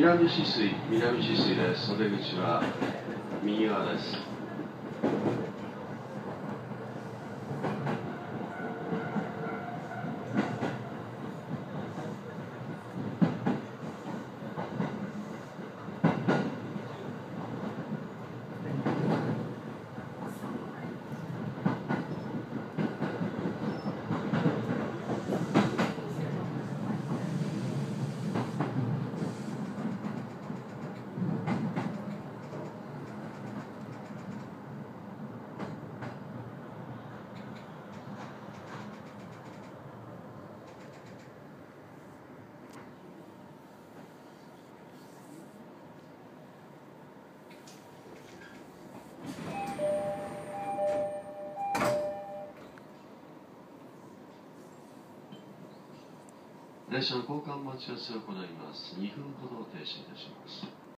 南止水南止水です。袖口は右側です。列車の交換待ち合わせを行います。2分ほど停止いたします。